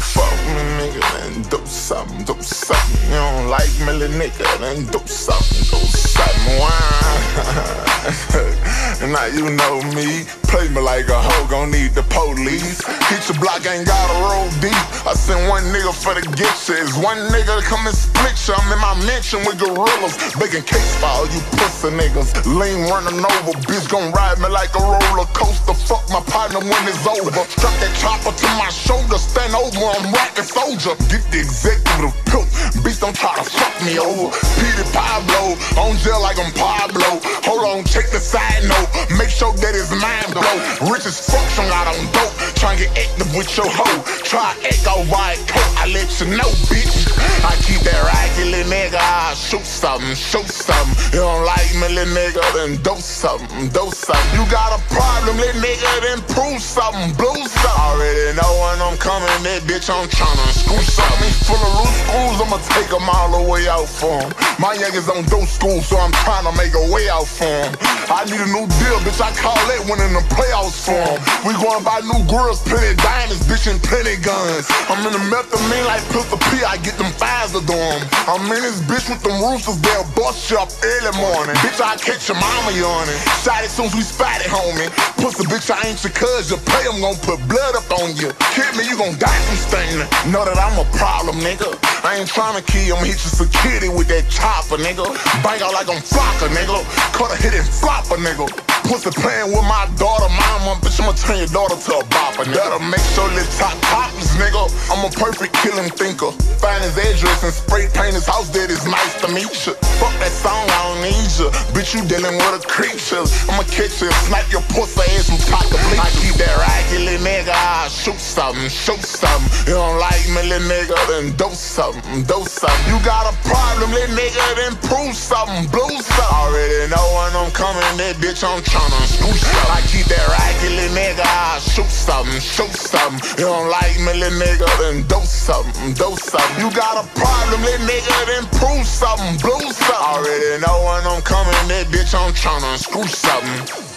Fuck me, nigga, then do something, do something. You don't like me, nigga, then do something, do something. Why? Now you know me. Play me like a hoe, gon' need the police. Hit your block, ain't gotta roll deep. I send one nigga for the shit. One nigga to come and split you. I'm in my mansion with gorillas. Baking case for all you pussy niggas. Lean running over, bitch gon' ride me like a roller coaster. Fuck my partner when it's over. Strap that chopper to my shoulder, stand over, I'm rockin' soldier. Get the executive pimp, bitch don't try to fuck me over. Petey Pablo, on jail like I'm Pablo. Hold on, check the side note. Sure that his mind blow. Rich as fuck, strung out on dope. Try and get active with your hoe. Try echo white coat, I let you know, bitch. I keep that raggedy nigga. I shoot something, shoot something. You don't like me, little nigga, then do something, do something. You got a problem, little nigga, then prove something, blue something. Already know when I'm coming, that bitch, I'm tryna screw something. Full of loose screws, I'ma take them all the way out for him. My youngest on dope school, so I'm trying to make a way out for him. I need a new deal, bitch, I call that winning the playoffs for him. We going buy new plenty diamonds, bitch, and plenty guns. I'm in the methamphetamine like Pistol P, I get them fires to them. I'm in this bitch with them roosters, they'll bust you up early morning. Bitch, I catch your mama yawning. Shot it soon as we spot it, homie. Pussy bitch, I ain't your cuz, you pay them, gon' put blood up on you. Kid me, you gon' die from staining. Know that I'm a problem, nigga. I ain't tryna kill you, I'ma hit your security with that chopper, nigga. Bang out like I'm Flocka, nigga. Cut a hit and flop a nigga. Pussy playing with my daughter, mama, bitch, I'ma turn your daughter to a bopper. Better make sure this top topless, nigga. I'm a perfect killing thinker. Find his address and spray paint his house, that is nice to meet you. Fuck that song, I don't need you. Bitch, you dealing with a creature. I'ma catch you and snipe your pussy ass from top to. I keep that raggedy nigga, shoot something, shoot something. You don't like me, little nigga, then do something, do something. You got a problem, little nigga, then prove something, blue something. Already know when I'm coming, that bitch, I'm tryna screw something. I keep that raggedy nigga, I shoot something, shoot something. You don't like me, little nigga, then do something, do something. You got a problem, little nigga, then prove something, blue something. Already know when I'm coming, that bitch, I'm tryna screw something.